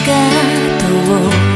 が遠